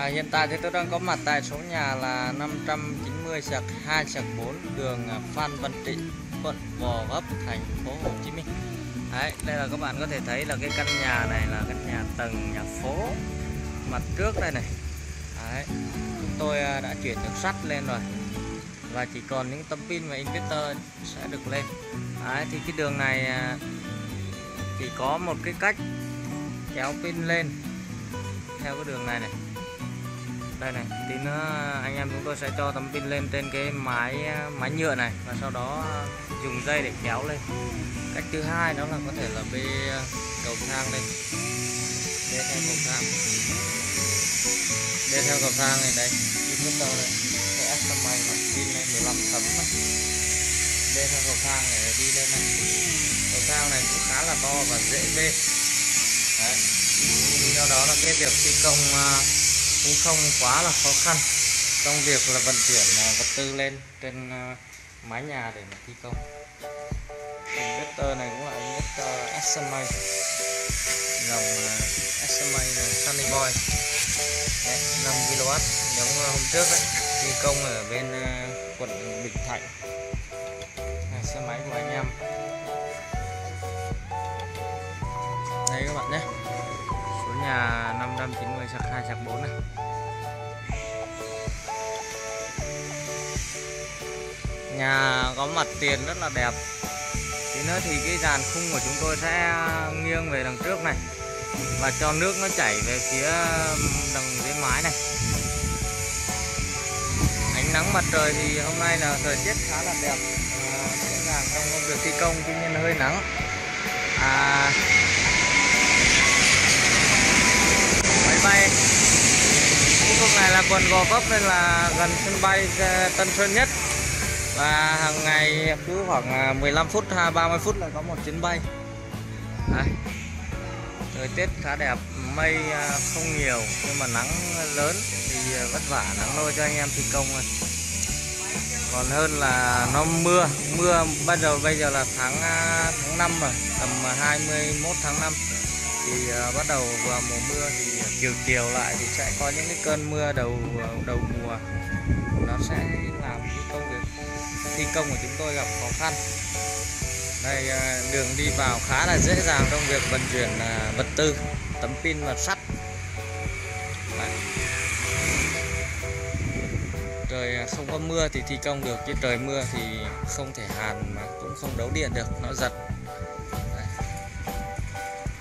À, hiện tại thì tôi đang có mặt tại số nhà là 590 sạc 2 sạc 4 đường à, Phan Văn Trị, quận Gò Vấp, thành phố Hồ Chí Minh. Đấy, đây là các bạn có thể thấy là cái căn nhà này là căn nhà tầng nhà phố mặt trước đây này. Đấy, chúng tôi à, đã chuyển được sắt lên rồi và chỉ còn những tấm pin và inverter sẽ được lên. Đấy, thì cái đường này à, chỉ có một cái cách kéo pin lên theo cái đường này này đây này tí nữa anh em chúng tôi sẽ cho tấm pin lên trên cái mái à, mái nhựa này và sau đó à, dùng dây để kéo lên. Cách thứ hai đó là có thể là bê à, cầu thang lên. Bê theo cầu thang. Bê theo cầu thang này đây inverter này cái mày và pin này 15 tấm bê theo cầu thang này đi lên này. Cầu thang này cũng khá là to và dễ bê. Đấy. do đó là cái việc thi công uh, cũng không quá là khó khăn trong việc là vận chuyển à, vật tư lên trên à, mái nhà để mà thi công. Inverter này cũng là inverter SMA dòng à, SMA Sunny Boy. Đấy, 5 kW giống hôm trước đấy thi công ở bên quận Bình Thạnh. Này, xe máy của anh em. Đây các bạn nhé. Số nhà 590 sạc 2 sạc 4 này. Nhà có mặt tiền rất là đẹp. Tí nữa thì cái dàn khung của chúng tôi sẽ nghiêng về đằng trước này và cho nước nó chảy về phía đằng dưới mái này. Ánh nắng mặt trời thì hôm nay là thời tiết khá là đẹp à, dễ dàng trong công việc thi công tuy nhiên hơi nắng. À, máy bay. Khu vực này là quần Gò Vấp nên là gần sân bay ờ, Tân Sơn Nhất và hàng ngày cứ khoảng à, 15 phút à, 30 phút là có một chuyến bay. Đấy. thời tiết khá đẹp mây à, không nhiều nhưng mà nắng lớn thì vất vả nắng nôi cho anh em thi công rồi còn hơn là nó mưa mưa bắt đầu bây giờ là tháng tháng 5 rồi tầm 21 tháng 5 thì uh, bắt đầu vào mùa mưa thì chiều chiều lại thì sẽ có những cái cơn mưa đầu đầu mùa. Nó sẽ làm cái công việc thi công của chúng tôi gặp khó khăn đây à, đường đi vào khá là dễ dàng trong việc vận chuyển à, vật tư, tấm pin và sắt Đấy. trời à, không có mưa thì thi công được, chứ trời mưa thì không thể hàn mà cũng không đấu điện được, nó giật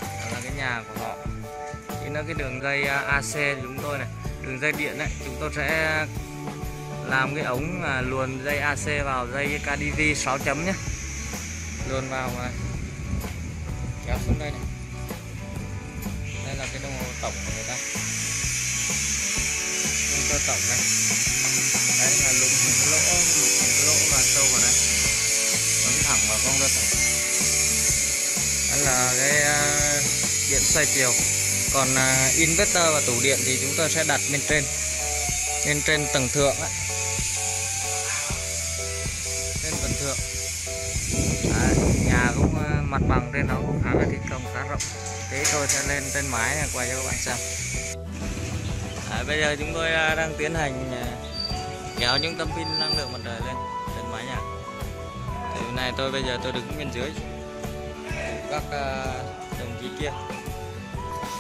Đây là cái nhà của họ chứ nó cái đường dây AC chúng tôi này, đường dây điện đấy. chúng tôi sẽ làm cái ống à, luồn dây AC vào dây KDV 6 chấm nhé luồn vào mà. Kéo xuống đây này. Đây là cái đồng hồ tổng của người ta. Công tổng này. Đây là lục những lỗ những lỗ và sâu vào đây. Bấm thẳng vào con tơ tổng. Đây là cái uh, điện xoay chiều. Còn uh, inverter và tủ điện thì chúng tôi sẽ đặt bên trên. Bên trên tầng thượng ấy. Mặt bằng trên nó cũng khá là thi công khá rộng. Thế tôi sẽ lên trên mái này quay cho các bạn xem. À, bây giờ chúng tôi à, đang tiến hành à, kéo những tấm pin năng lượng mặt trời lên trên mái nhà. Thì này tôi bây giờ tôi đứng bên dưới. Các à, đồng chí kia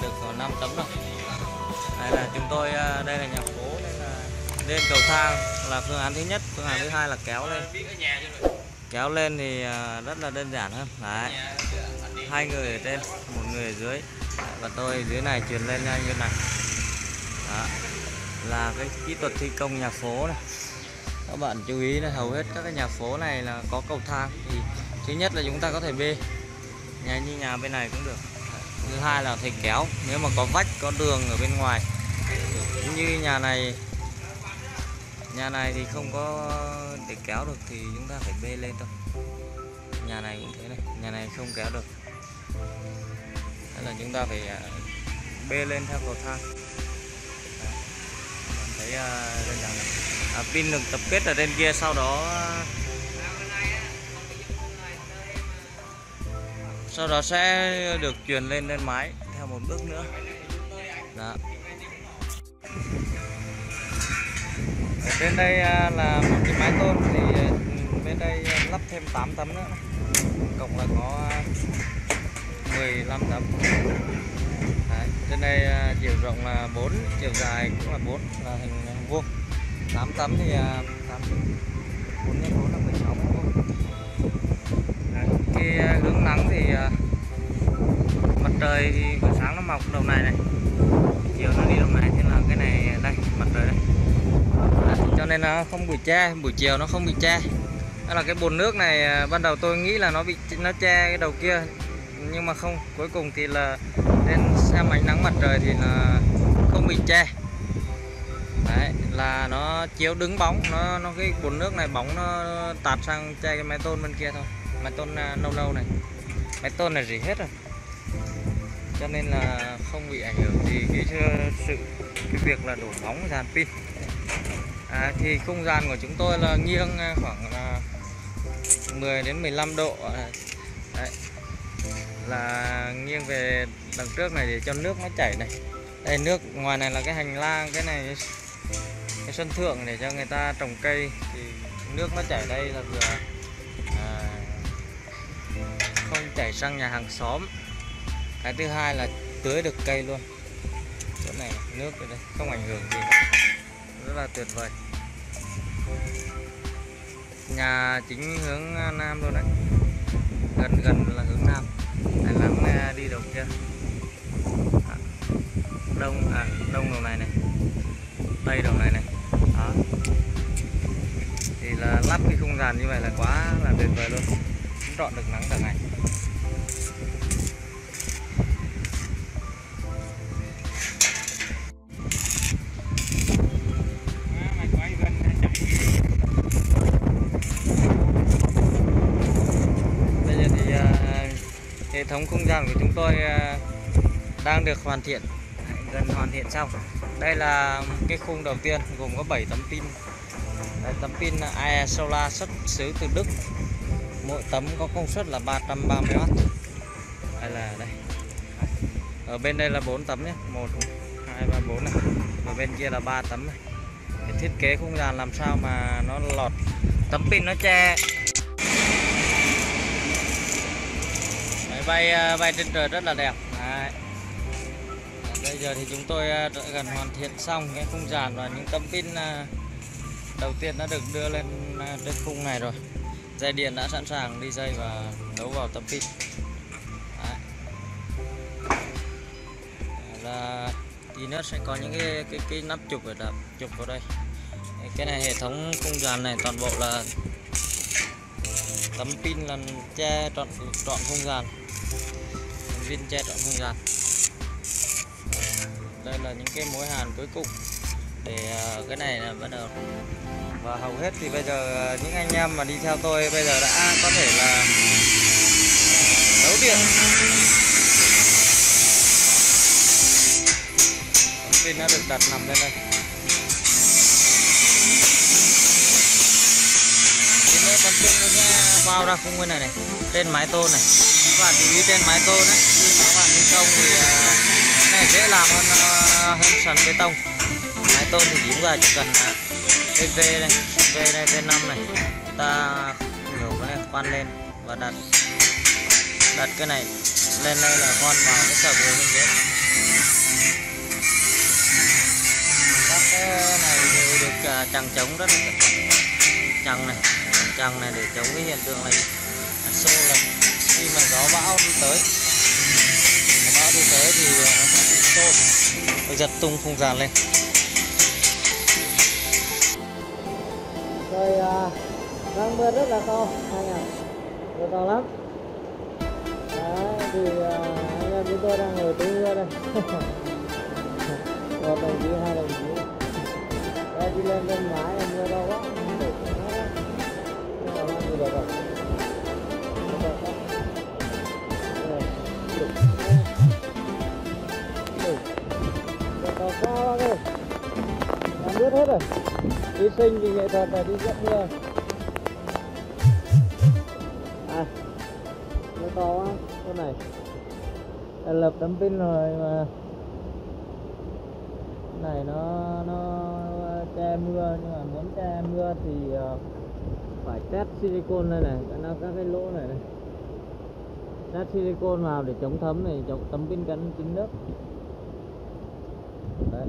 được 5 tấm rồi. Đây là chúng tôi đây là nhà phố nên là lên cầu thang là phương án thứ nhất. Phương án thứ hai là kéo lên kéo lên thì à, rất là đơn giản hơn. Đấy. Hai người ở trên, một người ở dưới. Và tôi ở dưới này truyền lên nhanh như này. Đó. Là cái kỹ thuật thi công nhà phố này. Các bạn chú ý là hầu hết các cái nhà phố này là có cầu thang. Thì thứ nhất là chúng ta có thể bê. Nhà như nhà bên này cũng được. Thứ hai là thầy kéo. Nếu mà có vách, có đường ở bên ngoài. Như nhà này nhà này thì không có để kéo được thì chúng ta phải bê lên thôi. Nhà này cũng thế này nhà này không kéo được. Nên là chúng ta phải à, bê lên theo cầu thang. Bạn thấy à, đơn giản lắm à, pin được tập kết ở trên kia sau đó à, sau đó sẽ được truyền lên lên mái theo một bước nữa. Đó. Ở bên đây à, là một cái mái tôn thì à, bên đây à, lắp thêm 8 tấm nữa. Cộng là có 15 tấm. Đấy, trên đây chiều rộng là 4 chiều dài cũng là 4 là hình vuông. 8 tấm thì à, 8 4 x 4 là 16 mét vuông. Cái hướng nắng thì mặt trời thì buổi sáng nó mọc đầu này này. Chiều nó đi đầu này thế là cái này đây mặt trời đây cho nên nó không bị che, buổi chiều nó không bị che. Đó là cái bồn nước này à, ban đầu tôi nghĩ là nó bị nó che cái đầu kia, nhưng mà không, cuối cùng thì là lên xem ánh nắng mặt trời thì là không bị che. Đấy, là nó chiếu đứng bóng, nó nó cái bồn nước này bóng nó tạt sang che cái mái tôn bên kia thôi. Mái tôn à, nâu nâu này. Mái tôn này gì hết rồi. Cho nên là không bị ảnh hưởng gì cái sự- cái việc là đổ bóng dàn pin à, thì không gian của chúng tôi là nghiêng à, khoảng là 10 đến 15 độ. À, đấy. Là nghiêng về đằng trước này để cho nước nó chảy này. Đây nước ngoài này là cái hành lang cái này cái sân thượng để cho người ta trồng cây. Thì nước nó chảy đây là vừa à, không chảy sang nhà hàng xóm. Cái thứ hai là tưới được cây luôn. Chỗ này nước ở đây không ảnh hưởng gì cả rất là tuyệt vời. Nhà chính hướng à, nam luôn đấy. Gần gần là hướng nam. Này lắm đi đầu kia à, đông à đông đầu này này. Tây đầu này này. Đó. Thì là lắp cái không gian như vậy là quá là tuyệt vời luôn. Cũng trọn được nắng cả ngày. Thống không gian của chúng tôi ờ, đang được hoàn thiện gần hoàn thiện xong. Đây là cái khung đầu tiên gồm có 7 tấm pin. Đây, tấm pin AE Solar xuất xứ từ Đức. Mỗi tấm có công suất là 330W đây là đây. Ở bên đây là 4 tấm nhé. 1 2 3 4 này. Và bên kia là 3 tấm này. Cái thiết kế không gian làm sao mà nó lọt. Tấm pin nó che Bay ờ, bay trên trời rất là đẹp. Đấy. Bây giờ thì chúng tôi ờ, đã gần hoàn thiện xong cái khung giàn và những tấm pin ờ, đầu tiên đã được đưa lên trên khung này rồi. Dây điện đã sẵn sàng đi dây và đấu vào tấm pin. Đấy. là tí nữa sẽ có những cái cái, cái nắp chụp ở đập chụp vào đây. Cái này hệ thống khung dàn này toàn bộ là tấm pin là che trọn trọn không gian viên che trọn không gian. Đây là những cái mối hàn cuối cùng để ờ, cái này là bắt đầu. Và hầu hết thì bây giờ ờ, những anh em mà đi theo tôi bây giờ đã có thể là đấu điện tấm pin đã được đặt nằm lên đây. Tí nữa pin nó sẽ bao ra khung bên này này trên mái tôn này các bạn chú ý trên mái tôn đấy. Các bạn thi công thì à, cái này dễ làm hơn à, hơn sàn bê tông. Mái tôn thì chúng ta chỉ cần à, cái V này V này V5 này ta nhổ cái này khoan lên và đặt đặt cái này lên đây là khoan vào cái sập bên dưới các cái này đều được chằng chống rất là chằng này chằng này để chống cái hiện tượng này. Xô lệch khi mà gió bão đi tới. Gió bão đi tới thì nó sẽ bị xô Nó giật tung không gian lên. Trời à, ờ, đang vâng, mưa rất là to anh ạ. Mưa to lắm. Đấy thì à, anh em chúng tôi đang ngồi tưới mưa đây. Một đồng chí hai đồng chí. Đây đi lên bên mái mưa to quá. Không được nữa được rồi rút hết rồi. Đi sinh thì nghệ thuật là đi rất mưa à nó to quá con này. Đã lập tấm pin rồi mà. Cái này nó nó che mưa, nhưng mà muốn che mưa thì ờ, phải test silicon đây này nó các cái lỗ này này. Test silicon vào để chống thấm này, chống tấm pin cắn kín nước. Đấy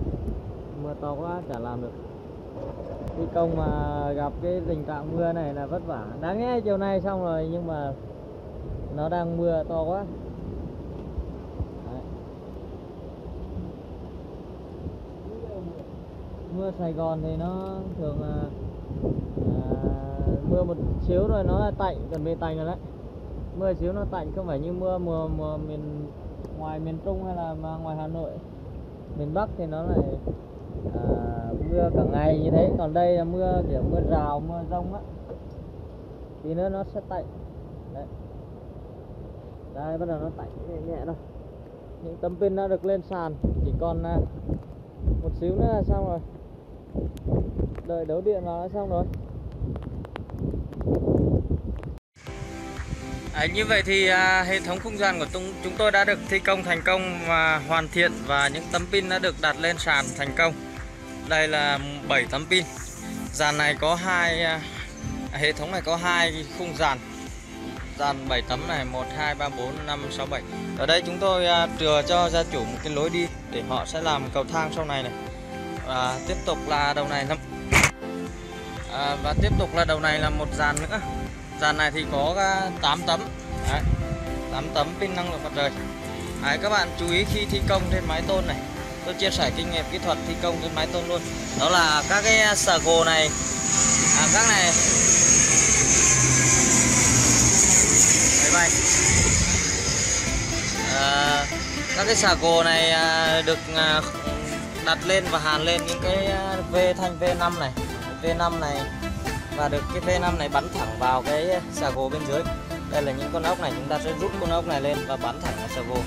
mưa to quá, chả làm được. Thi công mà gặp cái tình trạng mưa này là vất vả. Đáng nghe chiều nay xong rồi, nhưng mà nó đang mưa to quá. Đấy. mưa Sài Gòn thì nó thường là à, mưa một xíu rồi nó là tạnh gần bị tạnh rồi đấy. Mưa xíu nó tạnh, không phải như mưa mùa mùa miền ngoài miền Trung hay là mà ngoài Hà Nội. Miền Bắc thì nó lại cả ngày như thế. Còn đây là mưa kiểu mưa rào mưa rông á. Thì nữa nó sẽ tạnh. Đấy. Đây bắt đầu nó tạnh nhẹ nhẹ thôi. Những tấm pin đã được lên sàn. Chỉ còn à, một xíu nữa là xong rồi. Đợi đấu điện vào là xong rồi. À, như vậy thì à, hệ thống không gian của tung, chúng tôi đã được thi công thành công và hoàn thiện và những tấm pin đã được đặt lên sàn thành công. Đây là 7 tấm pin. Dàn này có hai à, à, hệ thống này có hai khung dàn. Dàn 7 tấm này 1 2 3 4 5 6 7. Ở đây chúng tôi à, chừa cho gia chủ một cái lối đi để họ sẽ làm cầu thang sau này này. Và tiếp tục là đầu này là à, và tiếp tục là đầu này là một dàn nữa dàn này thì có à, 8 tấm Đấy, 8 tấm pin năng lượng mặt trời Đấy, các bạn chú ý khi thi công trên mái tôn này tôi chia sẻ kinh nghiệm kỹ thuật thi công trên mái tôn luôn. Đó là các cái à, xà gồ này. À, các này. Máy bay. À, các cái xà gồ này à, được à, đặt lên và hàn lên những cái à, V thanh V5 này V5 này và được cái V5 này bắn thẳng vào cái xà gồ bên dưới. Đây là những con ốc này chúng ta sẽ rút con ốc này lên và bắn thẳng vào xà gồ.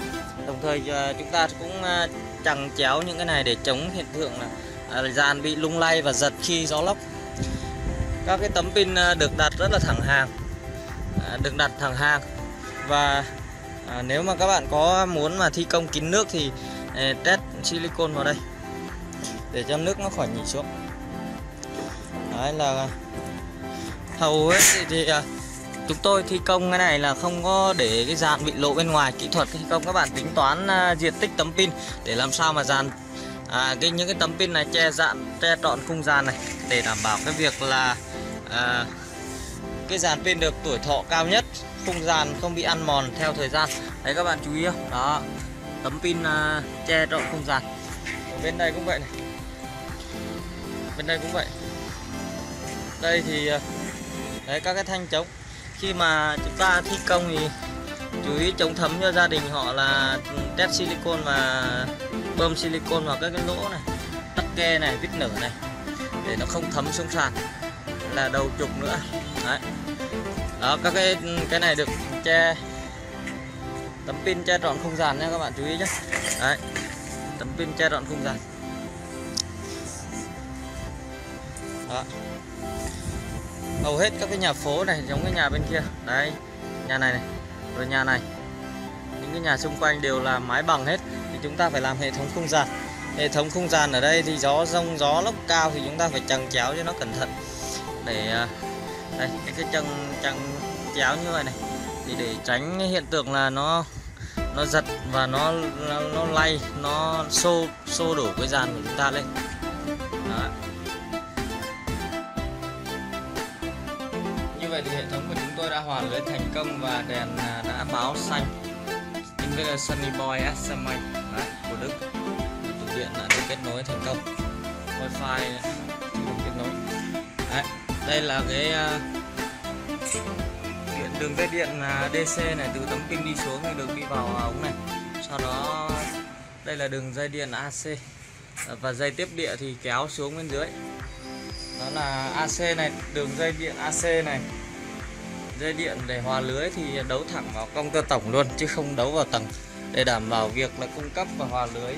Đồng thời à, chúng ta cũng à, chằng chéo những cái này để chống hiện tượng là à, dàn bị lung lay và giật khi gió lốc. Các cái tấm pin à, được đặt rất là thẳng hàng à, được đặt thẳng hàng. Và à, nếu mà các bạn có muốn mà thi công kín nước thì test silicon vào đây để cho nước nó khỏi nhỉ xuống. Đấy là hầu hết thì, thì à, chúng tôi thi công cái này là không có để cái dàn bị lộ bên ngoài kỹ thuật thi công. Các bạn tính toán à, diện tích tấm pin để làm sao mà dàn à, cái những cái tấm pin này che dạn che trọn khung dàn này để đảm bảo cái việc là à, cái dàn pin được tuổi thọ cao nhất khung dàn không bị ăn mòn theo thời gian. Đấy các bạn chú ý không? Đó tấm pin à, che trọn khung dàn. Bên đây cũng vậy này. Bên đây cũng vậy. Đây thì à, đấy các cái thanh chống khi mà chúng ta thi công thì chú ý chống thấm cho gia đình họ là test silicon và bơm silicon vào các cái lỗ này, tắc ke này, vít nở này, để nó không thấm xuống sàn. Là đầu trục nữa. Đấy. Đó, các cái cái này được che, tấm pin che trọn không gian nha các bạn, chú ý nhé. Đấy. Tấm pin che trọn không gian. Đó hầu hết các cái nhà phố này giống cái nhà bên kia. Đấy nhà này này rồi nhà này. Những cái nhà xung quanh đều là mái bằng hết. Thì chúng ta phải làm hệ thống không gian. Hệ thống không gian ở đây thì gió rông gió lốc cao thì chúng ta phải chằng chéo cho nó cẩn thận. Để à, đây cái cái chân chằng chéo như vậy này. Thì để tránh hiện tượng là nó nó giật và nó nó, nó lay nó xô xô đổ cái dàn của chúng ta lên. Vậy thì hệ thống của chúng tôi đã hoàn lưới thành công và đèn à, đã báo xanh. Inverter Sunny Boy SMA à, của Đức. Tủ điện đã được kết nối thành công. Wifi chưa được kết nối. Đấy, đây là cái à, điện đường dây điện DC này từ tấm pin đi xuống thì được đi vào ống này. Sau đó đây là đường dây điện AC và dây tiếp địa thì kéo xuống bên dưới. Đó là AC này đường dây điện AC này dây điện, để hòa lưới thì đấu thẳng vào công tơ tổng luôn, chứ không đấu vào tầng. Để đảm bảo việc là cung cấp và hòa lưới.